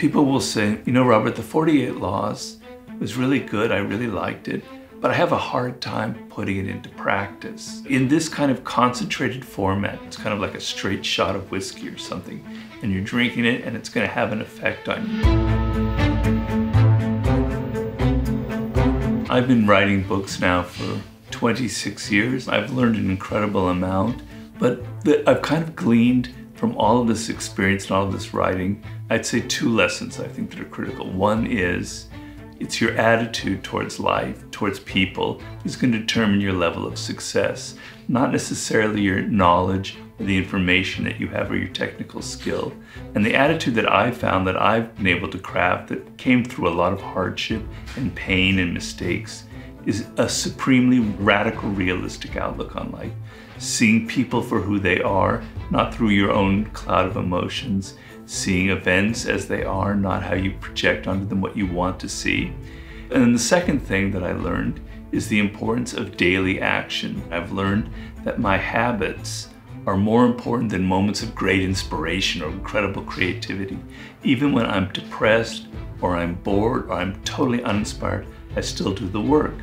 People will say, you know, Robert, the 48 Laws was really good. I really liked it, but I have a hard time putting it into practice. In this kind of concentrated format, it's kind of like a straight shot of whiskey or something, and you're drinking it and it's going to have an effect on you. I've been writing books now for 26 years. I've learned an incredible amount, but I've kind of gleaned from all of this experience and all of this writing, I'd say two lessons I think that are critical. One is it's your attitude towards life, towards people, is going to determine your level of success, not necessarily your knowledge or the information that you have or your technical skill. And the attitude that I found that I've been able to craft that came through a lot of hardship and pain and mistakes is a supremely radical, realistic outlook on life. Seeing people for who they are, not through your own cloud of emotions. Seeing events as they are, not how you project onto them what you want to see. And then the second thing that I learned is the importance of daily action. I've learned that my habits are more important than moments of great inspiration or incredible creativity. Even when I'm depressed or I'm bored or I'm totally uninspired, I still do the work.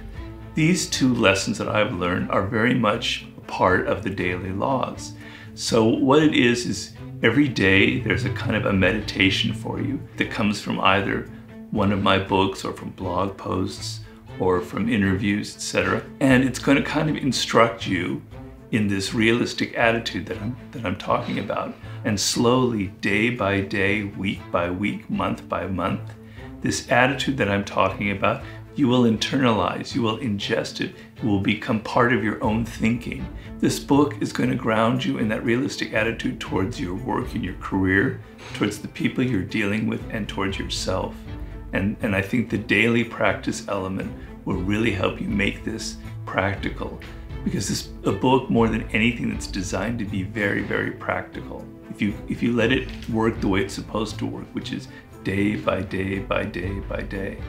These two lessons that I've learned are very much part of the Daily Laws. So what it is, is every day there's a kind of a meditation for you that comes from either one of my books or from blog posts or from interviews, etc. And it's going to kind of instruct you in this realistic attitude that I'm, that I'm talking about. And slowly, day by day, week by week, month by month, this attitude that I'm talking about you will internalize, you will ingest it, it will become part of your own thinking. This book is going to ground you in that realistic attitude towards your work and your career, towards the people you're dealing with, and towards yourself. And, and I think the daily practice element will really help you make this practical because this a book more than anything that's designed to be very, very practical. If you, if you let it work the way it's supposed to work, which is day by day by day by day.